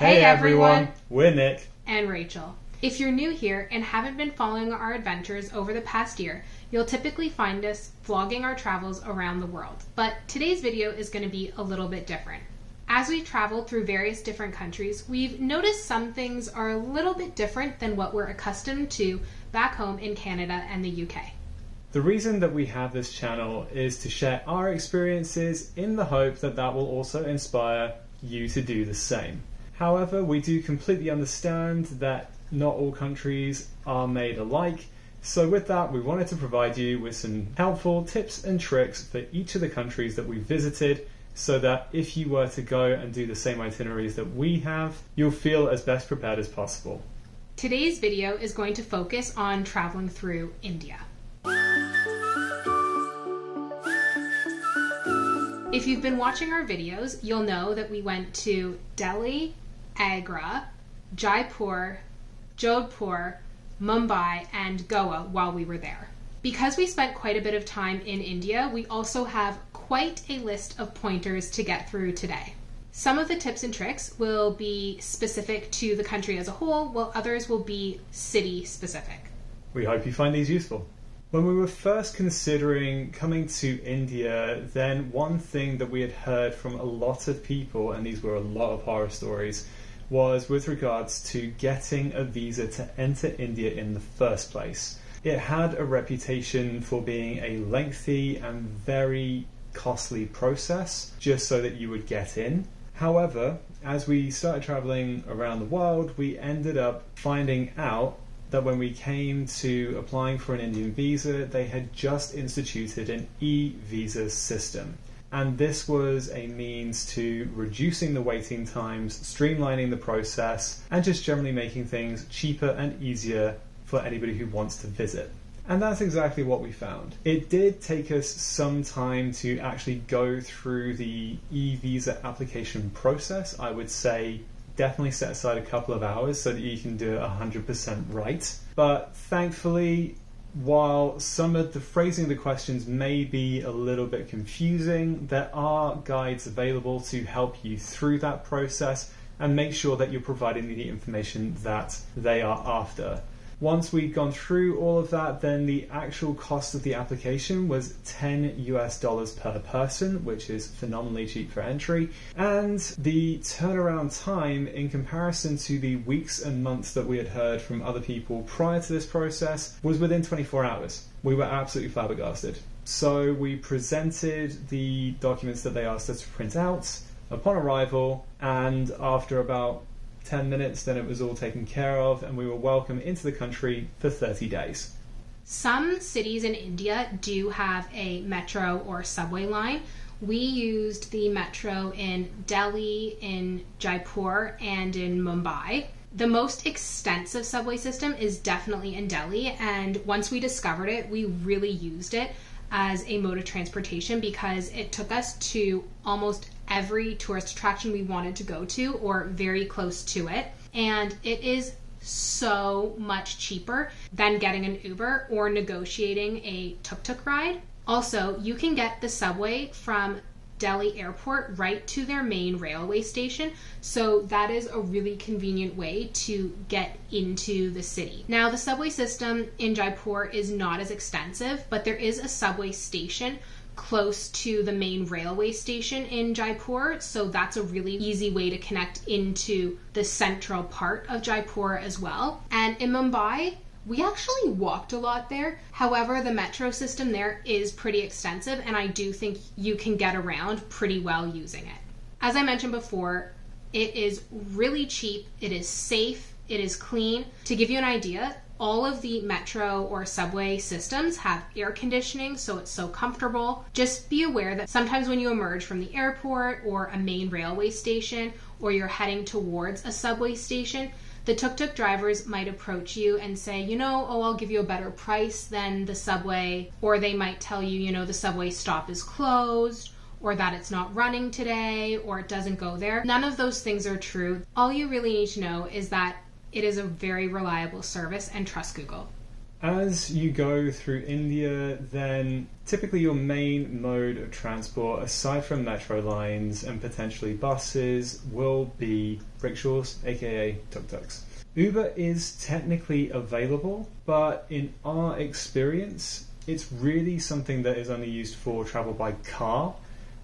Hey, everyone. We're Nick. and Rachel. If you're new here and haven't been following our adventures over the past year, you'll typically find us vlogging our travels around the world. But today's video is going to be a little bit different. As we travel through various different countries, we've noticed some things are a little bit different than what we're accustomed to back home in Canada and the UK. The reason that we have this channel is to share our experiences in the hope that that will also inspire you to do the same. However, we do completely understand that not all countries are made alike. So, with that, we wanted to provide you with some helpful tips and tricks for each of the countries that we visited so that if you were to go and do the same itineraries that we have, you'll feel as best prepared as possible. Today's video is going to focus on traveling through India. If you've been watching our videos, you'll know that we went to Delhi, Agra, Jaipur, Jodhpur, Mumbai, and Goa while we were there. Because we spent quite a bit of time in India, we also have quite a list of pointers to get through today. Some of the tips and tricks will be specific to the country as a whole, while others will be city specific. We hope you find these useful. When we were first considering coming to India, then one thing that we had heard from a lot of people, and these were a lot of horror stories, was with regards to getting a visa to enter India in the first place. It had a reputation for being a lengthy and very costly process just so that you would get in. However, as we started traveling around the world, we ended up finding out that when we came to applying for an Indian visa, they had just instituted an e visa system. And this was a means to reducing the waiting times, streamlining the process, and just generally making things cheaper and easier for anybody who wants to visit. And that's exactly what we found. It did take us some time to actually go through the e visa application process. I would say definitely set aside a couple of hours so that you can do it 100% right. But thankfully, while some of the phrasing of the questions may be a little bit confusing, there are guides available to help you through that process and make sure that you're providing the information that they are after. Once we'd gone through all of that, then the actual cost of the application was 10 US dollars per person, which is phenomenally cheap for entry. And the turnaround time, in comparison to the weeks and months that we had heard from other people prior to this process, was within 24 hours. We were absolutely flabbergasted. So we presented the documents that they asked us to print out upon arrival, and after about 10 minutes, then it was all taken care of, and we were welcome into the country for 30 days. Some cities in India do have a metro or subway line. We used the metro in Delhi, in Jaipur, and in Mumbai. The most extensive subway system is definitely in Delhi, and once we discovered it, we really used it as a mode of transportation because it took us to almost every tourist attraction we wanted to go to or very close to it. And it is so much cheaper than getting an Uber or negotiating a tuk tuk ride. Also, you can get the subway from Delhi airport right to their main railway station. So that is a really convenient way to get into the city. Now, the subway system in Jaipur is not as extensive, but there is a subway station close to the main railway station in Jaipur, so that's a really easy way to connect into the central part of Jaipur as well. And in Mumbai, we actually walked a lot there. However, the metro system there is pretty extensive, and I do think you can get around pretty well using it. As I mentioned before, it is really cheap, it is safe, it is clean. To give you an idea, all of the metro or subway systems have air conditioning, so it's so comfortable. Just be aware that sometimes when you emerge from the airport or a main railway station, or you're heading towards a subway station, the tuk tuk drivers might approach you and say, you know, oh, I'll give you a better price than the subway. Or they might tell you, you know, the subway stop is closed, or that it's not running today, or it doesn't go there. None of those things are true. All you really need to know is that it is a very reliable service and trust Google. As you go through India, then typically your main mode of transport, aside from metro lines and potentially buses, will be rickshaws, aka tuk tuks. Uber is technically available, but in our experience, it's really something that is only used for travel by car.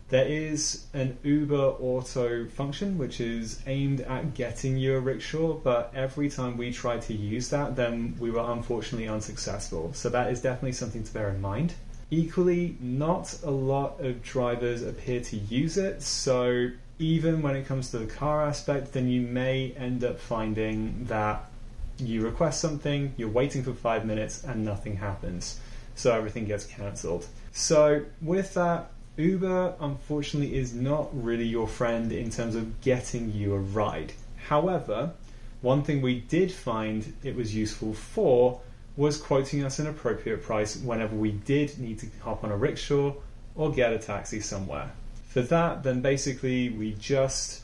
There is an Uber Auto function which is aimed at getting you a rickshaw, but every time we tried to use that, then we were unfortunately unsuccessful. So that is definitely something to bear in mind. Equally, not a lot of drivers appear to use it, so even when it comes to the car aspect, then you may end up finding that you request something, you're waiting for five minutes, and nothing happens. So everything gets cancelled. So, with that, Uber unfortunately is not really your friend in terms of getting you a ride. However, one thing we did find it was useful for was quoting us an appropriate price whenever we did need to hop on a rickshaw or get a taxi somewhere. For that, then basically we just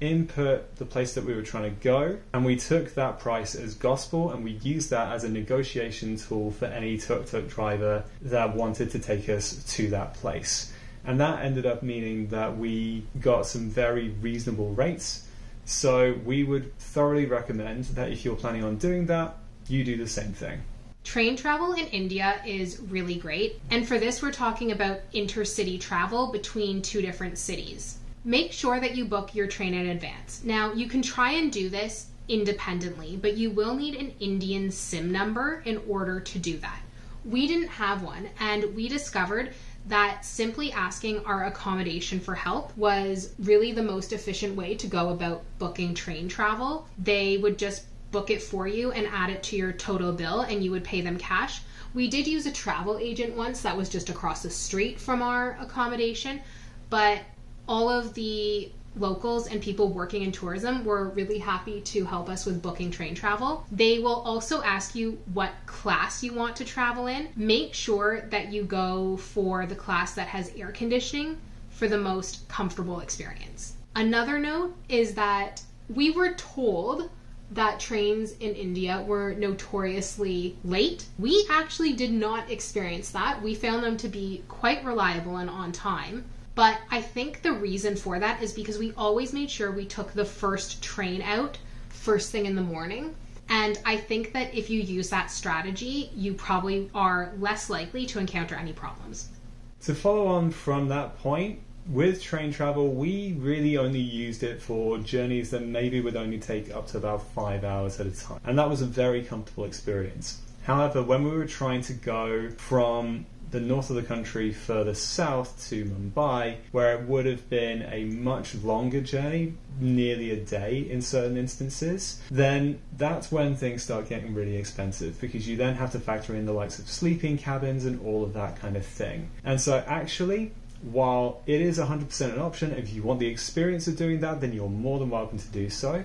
input the place that we were trying to go and we took that price as gospel and we used that as a negotiation tool for any tuk tuk driver that wanted to take us to that place. And that ended up meaning that we got some very reasonable rates. So we would thoroughly recommend that if you're planning on doing that, you do the same thing. Train travel in India is really great, and for this, we're talking about intercity travel between two different cities. Make sure that you book your train in advance. Now, you can try and do this independently, but you will need an Indian SIM number in order to do that. We didn't have one, and we discovered that simply asking our accommodation for help was really the most efficient way to go about booking train travel. They would just book it for you and add it to your total bill and you would pay them cash. We did use a travel agent once that was just across the street from our accommodation, but all of the locals and people working in tourism were really happy to help us with booking train travel. They will also ask you what class you want to travel in. Make sure that you go for the class that has air conditioning for the most comfortable experience. Another note is that we were told that trains in India were notoriously late. We actually did not experience that. We found them to be quite reliable and on time. But I think the reason for that is because we always made sure we took the first train out first thing in the morning. And I think that if you use that strategy, you probably are less likely to encounter any problems. To follow on from that point, with train travel, we really only used it for journeys that maybe would only take up to about five hours at a time. And that was a very comfortable experience. However, when we were trying to go from the north of the country further south to Mumbai, where it would have been a much longer journey, nearly a day in certain instances, then that's when things start getting really expensive because you then have to factor in the likes of sleeping cabins and all of that kind of thing. And so, actually, while it is 100% an option, if you want the experience of doing that, then you're more than welcome to do so.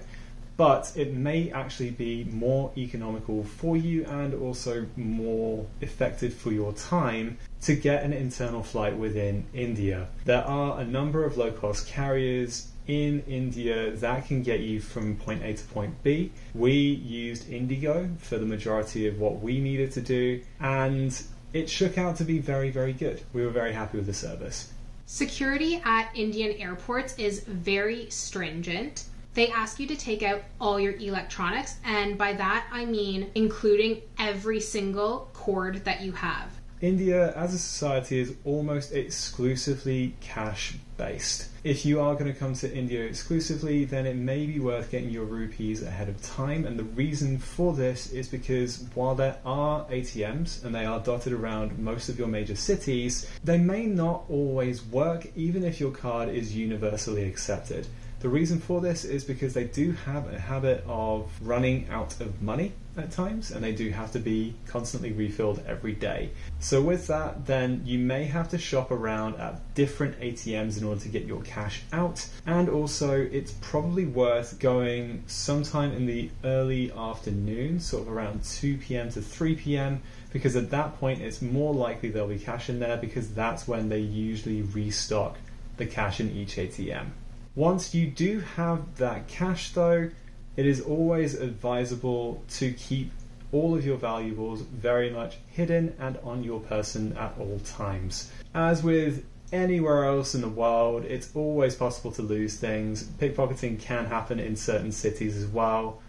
But it may actually be more economical for you and also more effective for your time to get an internal flight within India. There are a number of low cost carriers in India that can get you from point A to point B. We used Indigo for the majority of what we needed to do, and it shook out to be very, very good. We were very happy with the service. Security at Indian airports is very stringent. They ask you to take out all your electronics, and by that I mean including every single cord that you have. India as a society is almost exclusively cash based. If you are going to come to India exclusively, then it may be worth getting your rupees ahead of time. And the reason for this is because while there are ATMs and they are dotted around most of your major cities, they may not always work even if your card is universally accepted. The reason for this is because they do have a habit of running out of money at times and they do have to be constantly refilled every day. So, with that, then you may have to shop around at different ATMs in order to get your cash out, and also it's probably worth going sometime in the early afternoon, sort of around 2 pm to 3 pm. Because at that point, it's more likely there'll be cash in there because that's when they usually restock the cash in each ATM. Once you do have that cash, though, it is always advisable to keep all of your valuables very much hidden and on your person at all times. As with anywhere else in the world, it's always possible to lose things. Pickpocketing can happen in certain cities as well.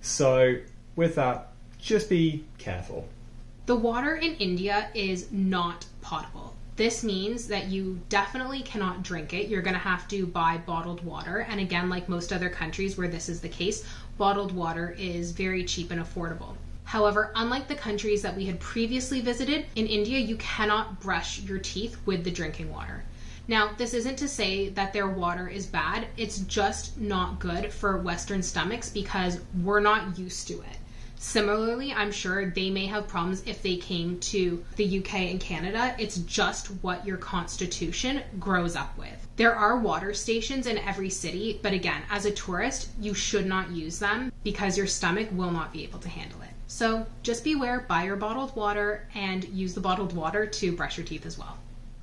So, with that, just be careful. The water in India is not potable. This means that you definitely cannot drink it. You're going to have to buy bottled water. And again, like most other countries where this is the case, bottled water is very cheap and affordable. However, unlike the countries that we had previously visited, in India you cannot brush your teeth with the drinking water. Now, this isn't to say that their water is bad, it's just not good for Western stomachs because we're not used to it. Similarly, I'm sure they may have problems if they came to the UK and Canada. It's just what your constitution grows up with. There are water stations in every city, but again, as a tourist, you should not use them because your stomach will not be able to handle it. So just beware, buy your bottled water and use the bottled water to brush your teeth as well.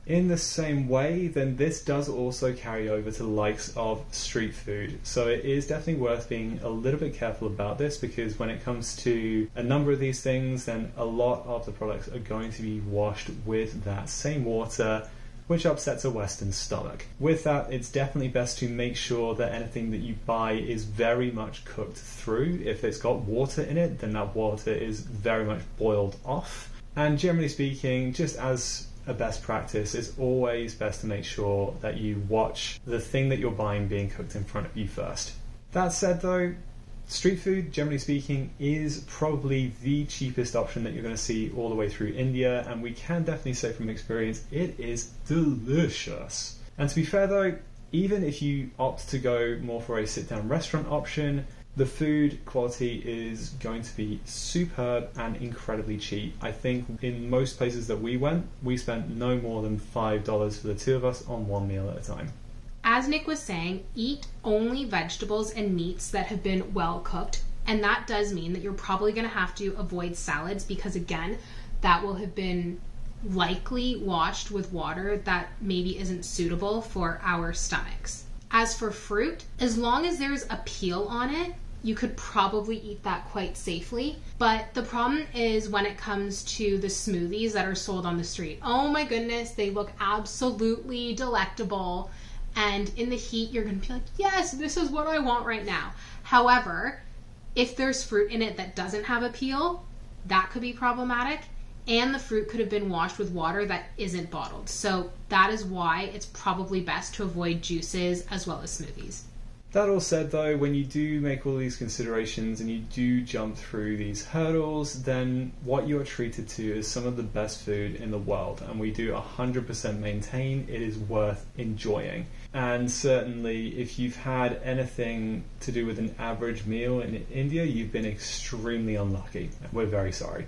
In the same way, then this does also carry over to the likes of street food. So it is definitely worth being a little bit careful about this because when it comes to a number of these things, then a lot of the products are going to be washed with that same water which upsets a Western stomach. With that, it's definitely best to make sure that anything that you buy is very much cooked through. If it's got water in it, then that water is very much boiled off. And generally speaking, just as a best practice, it's always best to make sure that you watch the thing that you're buying being cooked in front of you first. That said, though, street food, generally speaking, is probably the cheapest option that you're going to see all the way through India, and we can definitely say from experience it is delicious. And to be fair, though, even if you opt to go more for a sit down restaurant option, the food quality is going to be superb and incredibly cheap. I think in most places that we went, we spent no more than $5 for the two of us on one meal at a time. As Nick was saying, eat only vegetables and meats that have been well cooked. And that does mean that you're probably going to have to avoid salads because, again, that will have been likely washed with water that maybe isn't suitable for our stomachs. As for fruit, as long as there's a peel on it, you could probably eat that quite safely. But the problem is when it comes to the smoothies that are sold on the street. Oh my goodness, they look absolutely delectable. And in the heat, you're going to be like, yes, this is what I want right now. However, if there's fruit in it that doesn't have a peel, that could be problematic. And the fruit could have been washed with water that isn't bottled. So that is why it's probably best to avoid juices as well as smoothies. That all said, though, when you do make all these considerations and you do jump through these hurdles, then what you are treated to is some of the best food in the world, and we do 100% maintain it is worth enjoying. And certainly, if you've had anything to do with an average meal in India, you've been extremely unlucky. We're very sorry.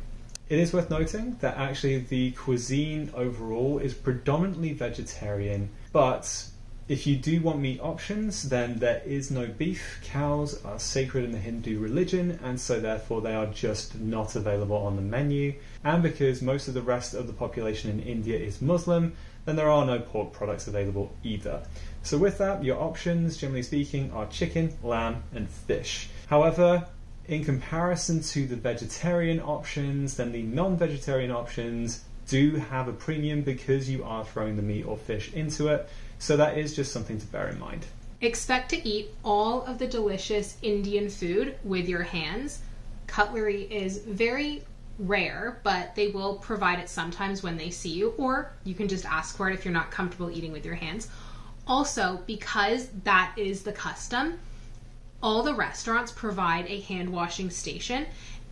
It is worth noting that actually the cuisine overall is predominantly vegetarian, but if you do want meat options, then there is no beef. Cows are sacred in the Hindu religion, and so therefore they are just not available on the menu. And because most of the rest of the population in India is Muslim, then there are no pork products available either. So, with that, your options, generally speaking, are chicken, lamb, and fish. However, in comparison to the vegetarian options, then the non vegetarian options do have a premium because you are throwing the meat or fish into it. So that is just something to bear in mind. Expect to eat all of the delicious Indian food with your hands. Cutlery is very rare, but they will provide it sometimes when they see you, or you can just ask for it if you're not comfortable eating with your hands. Also, because that is the custom, all the restaurants provide a hand washing station,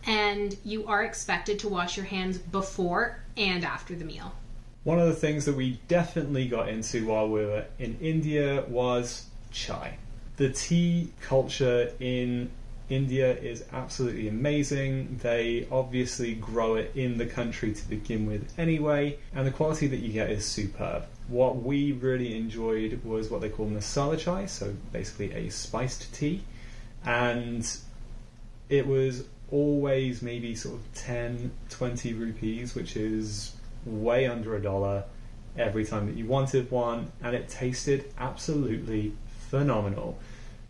and you are expected to wash your hands before and after the meal. One of the things that we definitely got into while we were in India was chai. The tea culture in India is absolutely amazing. They obviously grow it in the country to begin with anyway, and the quality that you get is superb. What we really enjoyed was what they call masala chai, so basically a spiced tea, and it was always maybe sort of 10, 20 rupees, which is way under a dollar every time that you wanted one, and it tasted absolutely phenomenal.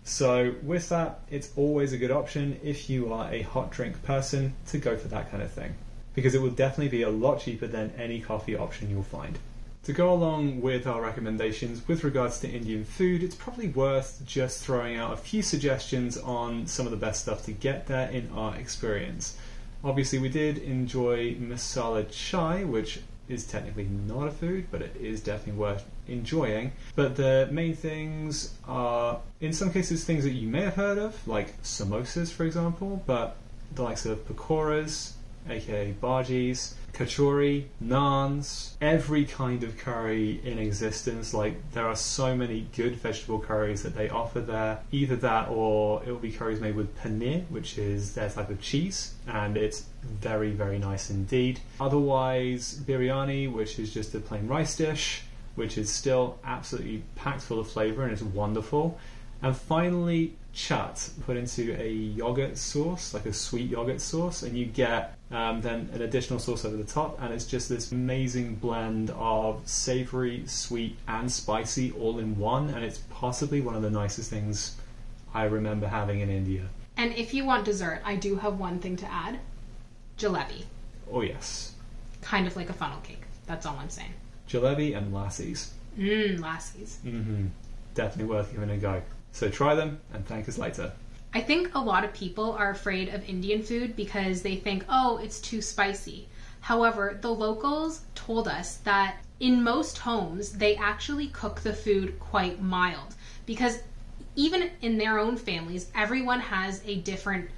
So, with that, it's always a good option if you are a hot drink person to go for that kind of thing. Because it will definitely be a lot cheaper than any coffee option you'll find. To go along with our recommendations with regards to Indian food, it's probably worth just throwing out a few suggestions on some of the best stuff to get there in our experience. Obviously, we did enjoy masala chai, which is technically not a food, but it is definitely worth enjoying. But the main things are, in some cases, things that you may have heard of, like samosas, for example, but the likes of pakoras, aka bhajis, kachori, naans, every kind of curry in existence. Like there are so many good vegetable curries that they offer there. Either that or it will be curries made with paneer, which is their type of cheese, and it's very, very nice indeed. Otherwise, biryani, which is just a plain rice dish, which is still absolutely packed full of flavor and it's wonderful. And finally, chaat put into a yogurt sauce, like a sweet yogurt sauce, and you get um, then an additional sauce over the top, and it's just this amazing blend of savory, sweet, and spicy all in one, and it's possibly one of the nicest things I remember having in India. And if you want dessert, I do have one thing to add jalebi. Oh, yes. Kind of like a funnel cake. That's all I'm saying. Jalebi and lassis. Mmm, lassis. hmm Definitely worth giving a go. So try them and thank us later. I think a lot of people are afraid of Indian food because they think, oh, it's too spicy. However, the locals told us that in most homes, they actually cook the food quite mild because even in their own families, everyone has a different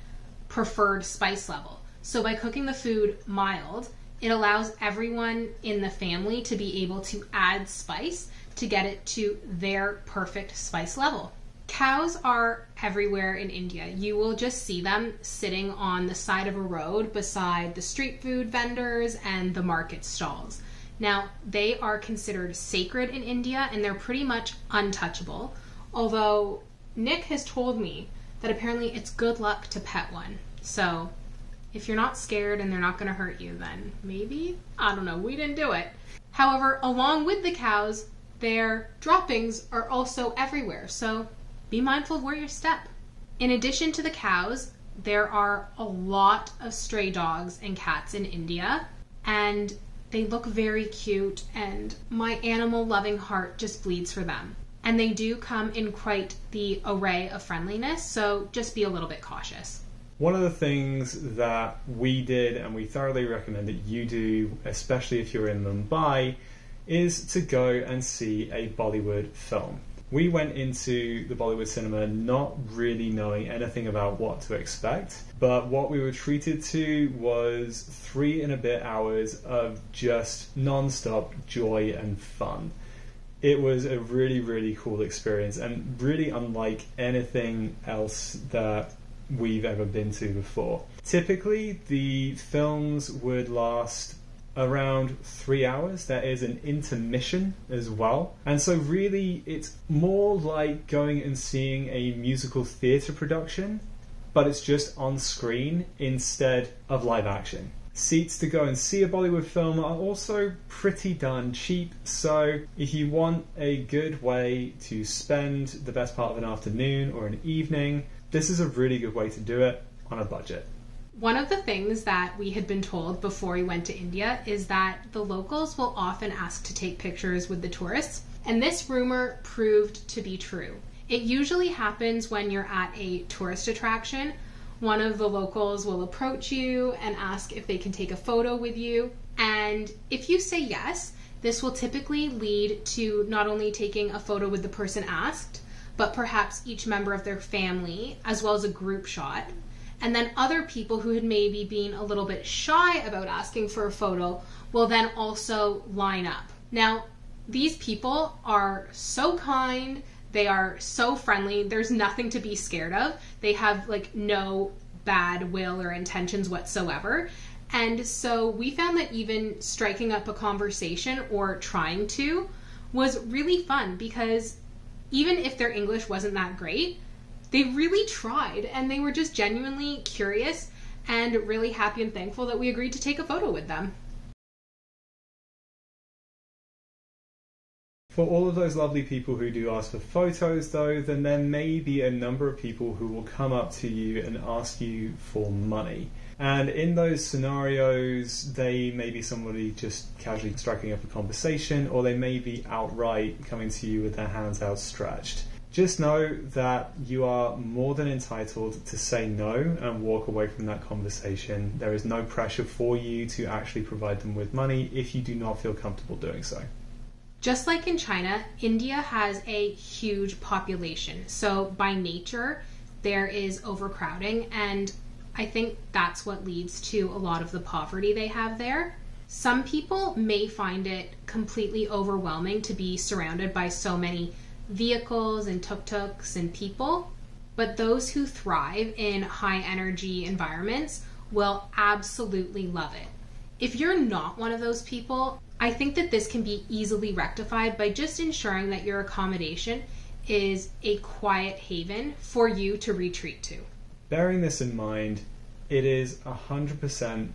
preferred spice level. So by cooking the food mild, it allows everyone in the family to be able to add spice to get it to their perfect spice level. Cows are everywhere in India. You will just see them sitting on the side of a road beside the street food vendors and the market stalls. Now, they are considered sacred in India and they're pretty much untouchable. Although Nick has told me that apparently it's good luck to pet one. So, if you're not scared and they're not going to hurt you, then maybe? I don't know. We didn't do it. However, along with the cows, their droppings are also everywhere. So, be mindful of where you step. In addition to the cows, there are a lot of stray dogs and cats in India, and they look very cute, and my animal loving heart just bleeds for them. And they do come in quite the array of friendliness, so just be a little bit cautious. One of the things that we did and we thoroughly recommend that you do, especially if you're in Mumbai, is to go and see a Bollywood film we went into the Bollywood cinema not really knowing anything about what to expect, but what we were treated to was three and a bit hours of just non stop joy and fun. It was a really, really cool experience and really unlike anything else that we've ever been to before. Typically, the films would last around three hours. There is an intermission as well. And so, really, it's more like going and seeing a musical theatre production, but it's just on screen instead of live action. Seats to go and see a Bollywood film are also pretty darn cheap, so if you want a good way to spend the best part of an afternoon or an evening, this is a really good way to do it on a budget. One of the things that we had been told before we went to India is that the locals will often ask to take pictures with the tourists, and this rumor proved to be true. It usually happens when you're at a tourist attraction. One of the locals will approach you and ask if they can take a photo with you, and if you say yes, this will typically lead to not only taking a photo with the person asked, but perhaps each member of their family, as well as a group shot. And then other people who had maybe been a little bit shy about asking for a photo will then also line up. Now, these people are so kind, they are so friendly, there's nothing to be scared of. They have like no bad will or intentions whatsoever. And so we found that even striking up a conversation or trying to was really fun because even if their English wasn't that great, they really tried and they were just genuinely curious and really happy and thankful that we agreed to take a photo with them. For all of those lovely people who do ask for photos, though, then there may be a number of people who will come up to you and ask you for money. And in those scenarios, they may be somebody just casually striking up a conversation, or they may be outright coming to you with their hands outstretched. Just know that you are more than entitled to say no and walk away from that conversation. There is no pressure for you to actually provide them with money if you do not feel comfortable doing so. Just like in China, India has a huge population. So, by nature, there is overcrowding, and I think that's what leads to a lot of the poverty they have there. Some people may find it completely overwhelming to be surrounded by so many vehicles and tuk-tuks and people, but those who thrive in high energy environments will absolutely love it. If you're not one of those people, I think that this can be easily rectified by just ensuring that your accommodation is a quiet haven for you to retreat to. Bearing this in mind, it is 100%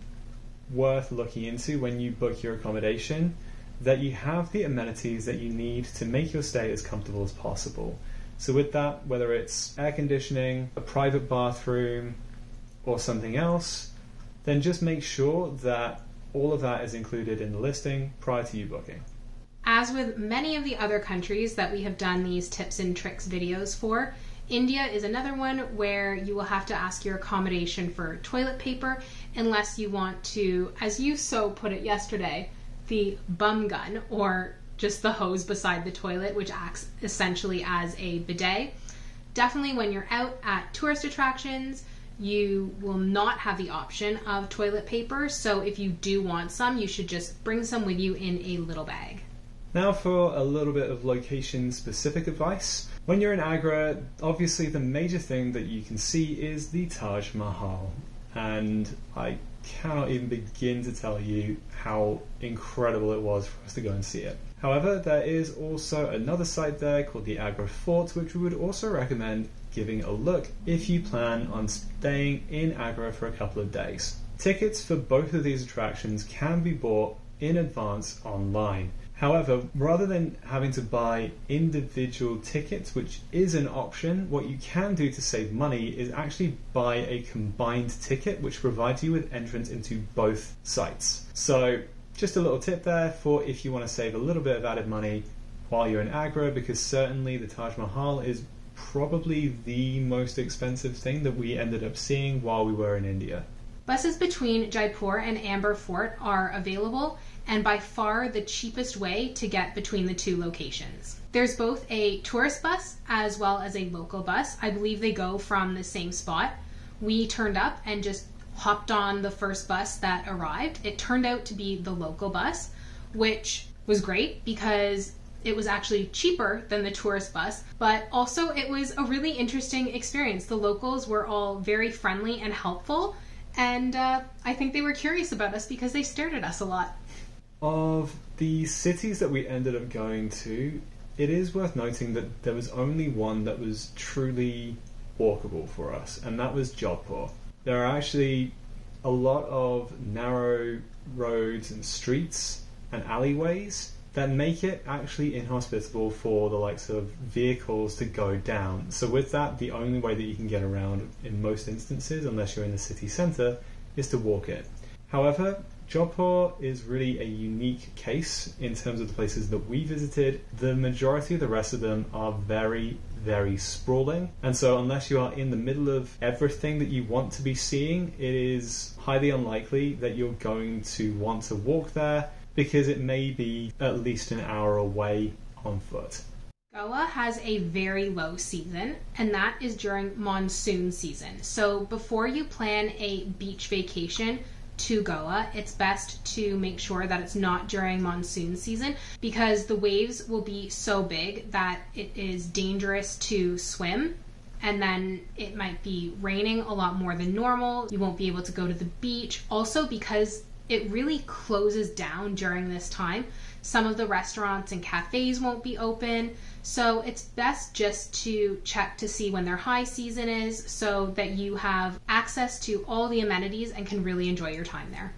worth looking into when you book your accommodation that you have the amenities that you need to make your stay as comfortable as possible. So, with that, whether it's air conditioning, a private bathroom, or something else, then just make sure that all of that is included in the listing prior to you booking. As with many of the other countries that we have done these tips and tricks videos for, India is another one where you will have to ask your accommodation for toilet paper unless you want to, as you so put it yesterday, the bum gun or just the hose beside the toilet, which acts essentially as a bidet. Definitely, when you're out at tourist attractions, you will not have the option of toilet paper. So, if you do want some, you should just bring some with you in a little bag. Now, for a little bit of location specific advice. When you're in Agra, obviously the major thing that you can see is the Taj Mahal. And I cannot even begin to tell you how incredible it was for us to go and see it. However, there is also another site there called the Agra Fort, which we would also recommend giving a look if you plan on staying in Agra for a couple of days. Tickets for both of these attractions can be bought in advance online. However, rather than having to buy individual tickets, which is an option, what you can do to save money is actually buy a combined ticket, which provides you with entrance into both sites. So, just a little tip there for if you want to save a little bit of added money while you're in Agra, because certainly the Taj Mahal is probably the most expensive thing that we ended up seeing while we were in India. Buses between Jaipur and Amber Fort are available and by far the cheapest way to get between the two locations. There's both a tourist bus as well as a local bus. I believe they go from the same spot. We turned up and just hopped on the first bus that arrived. It turned out to be the local bus, which was great because it was actually cheaper than the tourist bus, but also it was a really interesting experience. The locals were all very friendly and helpful, and uh, I think they were curious about us because they stared at us a lot. Of the cities that we ended up going to, it is worth noting that there was only one that was truly walkable for us, and that was Jodhpur. There are actually a lot of narrow roads and streets and alleyways that make it actually inhospitable for the likes of vehicles to go down. So, with that, the only way that you can get around in most instances, unless you're in the city centre, is to walk it. However, Jodhpur is really a unique case in terms of the places that we visited. The majority of the rest of them are very, very sprawling. And so, unless you are in the middle of everything that you want to be seeing, it is highly unlikely that you're going to want to walk there because it may be at least an hour away on foot. Goa has a very low season, and that is during monsoon season. So, before you plan a beach vacation, to Goa, it's best to make sure that it's not during monsoon season because the waves will be so big that it is dangerous to swim. And then it might be raining a lot more than normal. You won't be able to go to the beach. Also, because it really closes down during this time, some of the restaurants and cafes won't be open. So it's best just to check to see when their high season is so that you have access to all the amenities and can really enjoy your time there.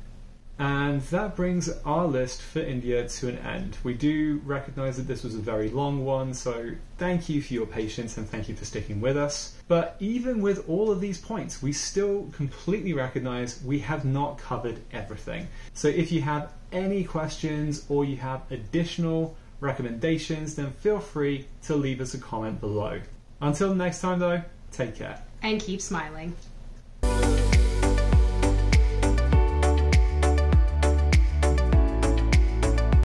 And that brings our list for India to an end. We do recognize that this was a very long one, so thank you for your patience and thank you for sticking with us. But even with all of these points, we still completely recognize we have not covered everything. So if you have any questions or you have additional recommendations, then feel free to leave us a comment below. Until next time, though, take care. And keep smiling.